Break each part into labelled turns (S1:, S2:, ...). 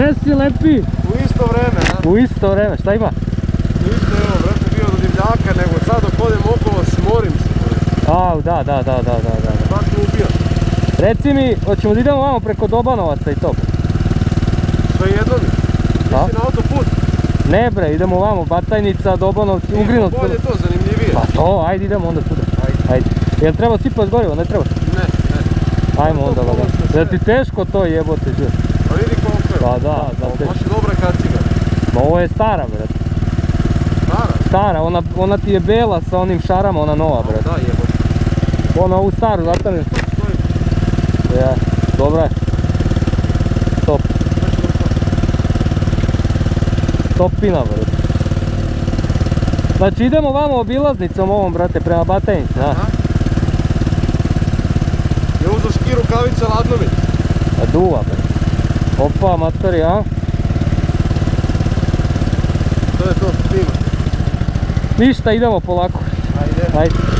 S1: Gdje si lepi?
S2: U isto vreme, a?
S1: U isto vreme, šta ima?
S2: Ništa evo, brate, bio do divljaka, nego sad dok odem okolo smorim se. brate.
S1: A, da, da, da, da, da, da.
S2: Baš me ubija.
S1: Reci mi, hoćemo da idemo vamo preko Dobanovaca i to?
S2: Sve jedno mi.
S1: Pa?
S2: Nisi na autoput.
S1: Ne bre, idemo vamo, Batajnica, Dobanovci, Ugrinovci.
S2: Bolje to, zanimljivije.
S1: Pa to, ajde idemo onda tuda.
S2: Ajde.
S1: Ajde. Jel treba sipati gorivo, ne treba?
S2: Ne, ne.
S1: Ajmo onda. Jel ti teško to jebote, žio?
S2: Pa je.
S1: Pa da, da, te-
S2: Baš je dobra kaciga.
S1: Ma ovo je stara, brate.
S2: Stara.
S1: Stara, ona, ona ti je bela sa onim šarama, ona nova, brate.
S2: Da, jebote.
S1: Ona ovu staru.
S2: Stoji.
S1: Ja, dobra je. Top,
S2: je
S1: top pina, brate. Znači idemo vamo obilaznicom ovom, brate, prema Batajnici, da?
S2: Je uzeo ski rukavice Ladnović.
S1: Duva, brate. Opa, matori, a?
S2: To je to, snima.
S1: Ništa, idemo polako.
S2: Ajde.
S1: Ajde.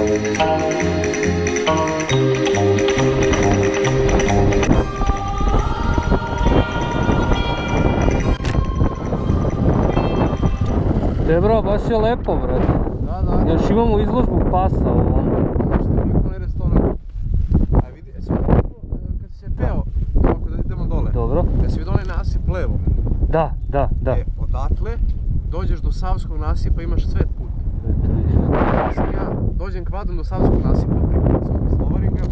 S1: Debro, baš je lepo, brate.
S2: Da, da.
S1: Još imamo izložbu pasa ovo.
S2: Što je onaj restoran? A vidi, jesi vidio kad si se peo, ovako da idemo dole.
S1: Dobro.
S2: Jesi vidio onaj nasip levo?
S1: Da, da, da.
S2: E, odatle dođeš do Savskog nasipa, imaš
S1: vidiš.
S2: Sad ja dođem kvadom do Savskog nasipa, sam Slovaringa,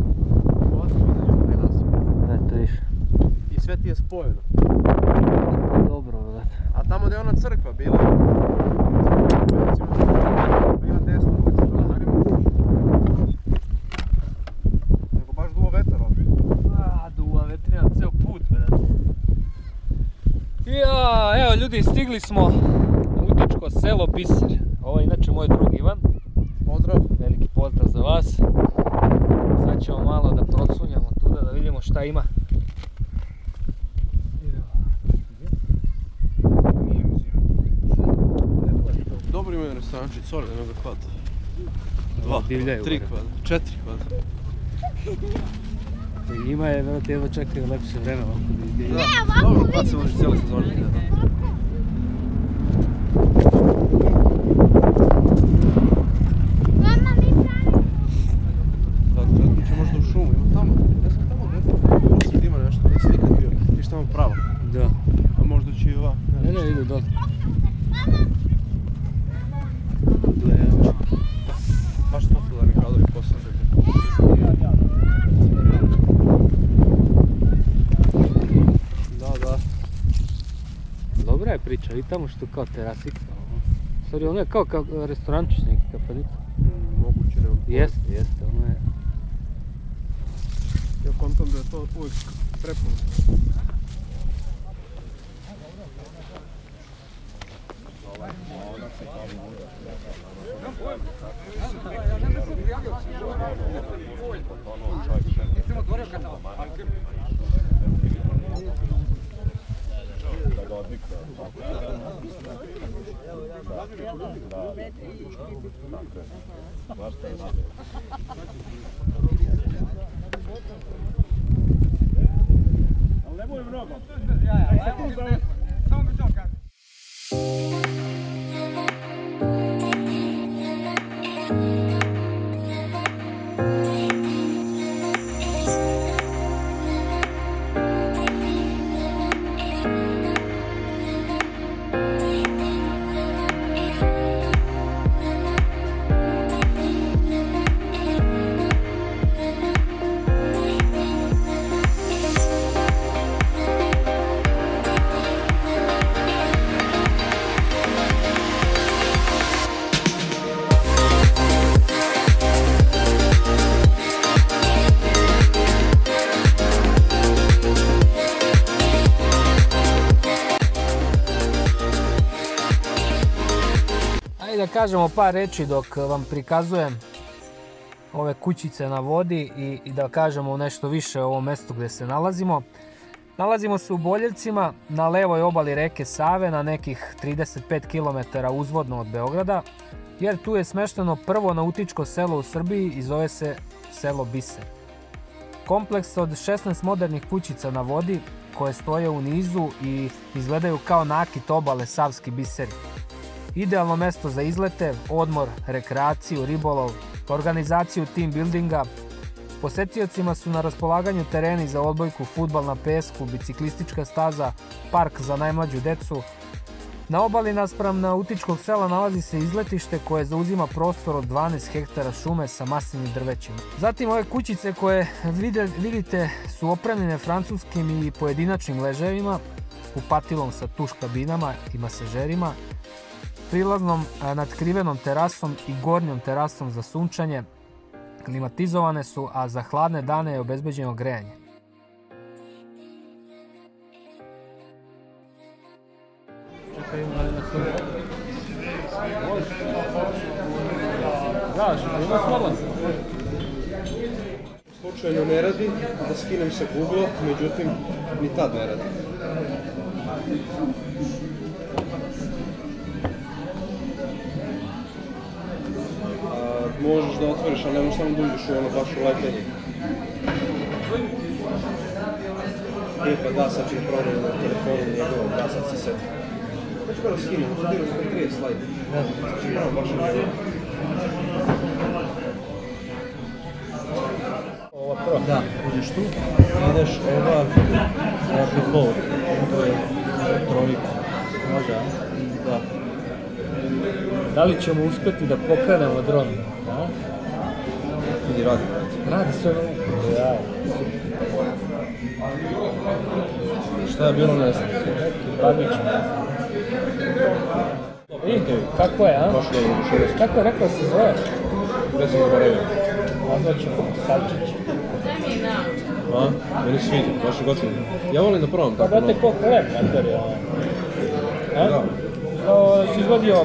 S2: odmah izađem na taj nasip.
S1: Eto vidiš.
S2: I sve ti je spojeno.
S1: Dobro, brate.
S2: A tamo gdje je ona crkva bila, bila ulica, bila Harima Nego baš duo vetar ovdje.
S1: A, duva vetrina, ceo put, brate. Ja, evo ljudi, stigli smo u Utičko selo Biser. Ovo je inače moj drug Ivan.
S2: Pozdrav.
S1: Veliki pozdrav za vas. Sad ćemo malo da procunjamo tuda, da vidimo šta ima.
S2: Dobro imaju restorančić, sorry, ne mogu hvata. Dva, tri kvadra, četiri kvadra.
S1: Ima je, brate, jedva čekaju lepše vreme ovako da izbije.
S2: Da, dobro, kvad se može sezone. Da.
S3: Mama, mi sami.
S2: Da, da, će možda u šumu, ima tamo, ja sam tamo gledao, posjed ima nešto, nisam nikad bio, viš tamo pravo,
S1: Da.
S2: a možda će i ova.
S1: Ne, ne, idu dole.
S2: Baš popularni.
S1: Dobra je priča, i tamo što kao terasica. ono. Sorry, ono je kao, kao restorančić neki kafanica.
S2: Mm, Moguće, ne
S1: Jeste, jeste, ono je...
S2: Ja kontam da je to uvijek prepuno.
S1: Ajde kažemo par reči dok vam prikazujem ove kućice na vodi i, da kažemo nešto više o ovom mjestu gdje se nalazimo. Nalazimo se u Boljevcima na levoj obali reke Save na nekih 35 km uzvodno od Beograda jer tu je smešteno prvo nautičko selo u Srbiji i zove se selo Biser. Kompleks od 16 modernih kućica na vodi koje stoje u nizu i izgledaju kao nakit obale Savski biseri. Idealno mesto za izlete, odmor, rekreaciju, ribolov, organizaciju team buildinga. Posetiocima su na raspolaganju tereni za odbojku, futbal na pesku, biciklistička staza, park za najmlađu decu. Na obali naspram nautičkog sela nalazi se izletište koje zauzima prostor od 12 hektara šume sa masivnim drvećima. Zatim ove kućice koje vidite su opremljene francuskim i pojedinačnim ležajevima, kupatilom sa tuš kabinama i masažerima, prilaznom a, nadkrivenom terasom i gornjom terasom za sunčanje. Klimatizovane su, a za hladne dane je obezbeđeno grejanje.
S2: Slučajno ne radi, da skinem sa Google, međutim, ni tad ne radi. Možeš da otvoriš, ali ne možeš samo da uđeš u ono baš u letenje. E pa da, sad ću problem na telefonu njegovom, da sad se seti. Ja ću prvo skinem, tu diram sam 30 slajda. Sad ću baš u.
S4: Ova prva. Da, uđeš tu, ideš ova uh, before, to je trojka. Može? Da.
S1: Da li ćemo uspjeti da pokrenemo dron?
S2: Radi.
S1: Radi sve Ja.
S2: Šta je bilo, ne
S1: babić. I, kako je, a? Kako je rekao se zove?
S2: Ja sam zaboravio.
S1: Nazvat ćemo Savčić.
S2: A? Meni sviđa, baš je. Ja volim da probam
S1: Pa
S2: tako
S1: date
S2: novo.
S1: ko hleb, mater, ja. A?
S2: Da.
S1: Kao si izvadio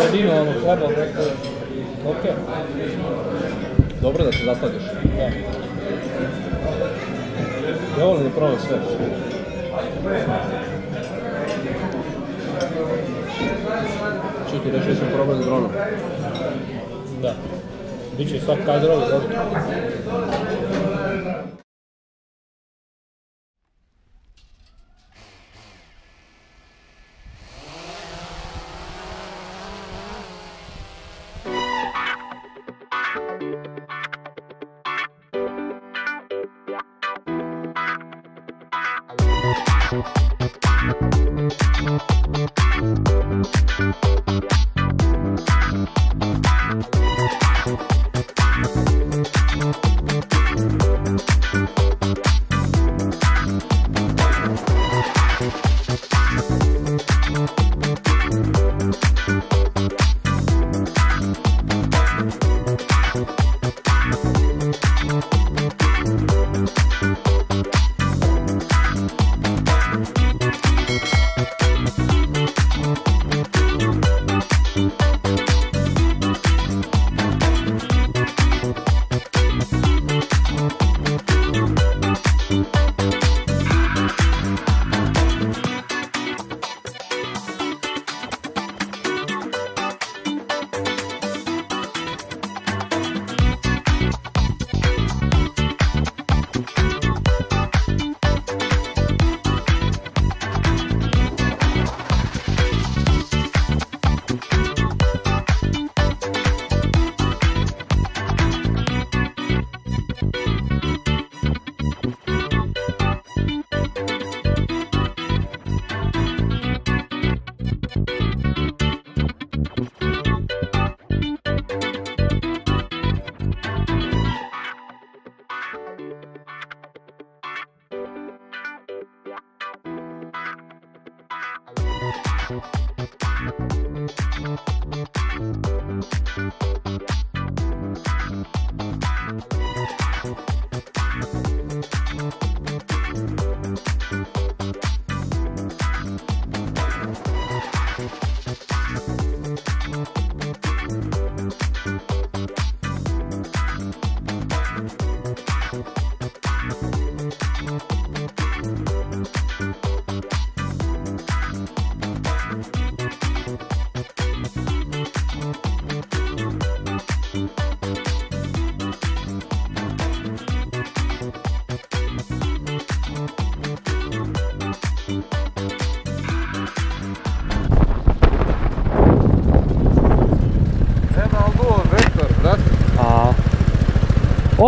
S1: sredinu ono hleba, rekao okej.
S2: Dobro da se zasladiš.
S1: Da.
S2: Ja volim da probam sve. Čuti, rešili smo problem s dronom.
S1: Da. Biće svak kadrovi, dobro.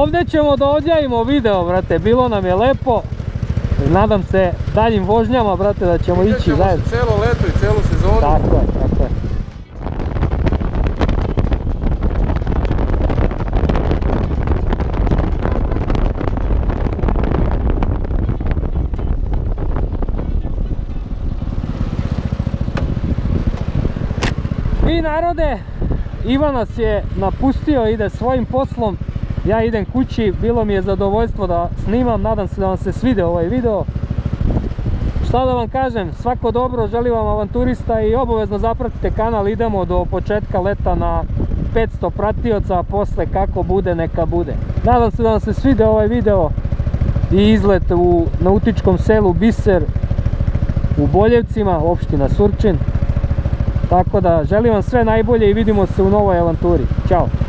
S1: Ovdje ćemo da odjavimo video, brate, bilo nam je lepo. Nadam se daljim vožnjama, brate, da ćemo ići
S2: Sjećamo
S1: zajedno.
S2: se cijelo leto i cijelu sezonu.
S1: Tako je, tako je. I narode, Ivan nas je napustio, ide svojim poslom. Ja idem kući, bilo mi je zadovoljstvo da snimam, nadam se da vam se svidio ovaj video. Šta da vam kažem, svako dobro, želim vam avanturista i obavezno zapratite kanal, idemo do početka leta na 500 pratioca, a posle kako bude, neka bude. Nadam se da vam se svidio ovaj video i izlet u nautičkom selu Biser u Boljevcima, opština Surčin. Tako da želim vam sve najbolje i vidimo se u novoj avanturi. Ćao!